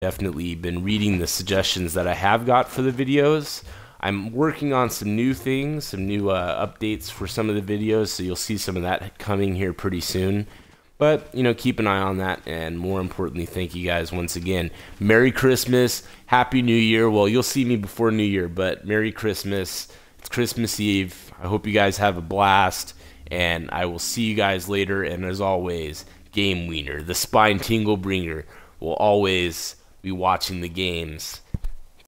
definitely been reading the suggestions that I have got for the videos. I'm working on some new things, some new uh, updates for some of the videos, so you'll see some of that coming here pretty soon. But, you know, keep an eye on that, and more importantly, thank you guys once again. Merry Christmas, Happy New Year. Well, you'll see me before New Year, but Merry Christmas. It's Christmas Eve. I hope you guys have a blast, and I will see you guys later. And as always, Game Wiener, the spine tingle bringer, will always be watching the games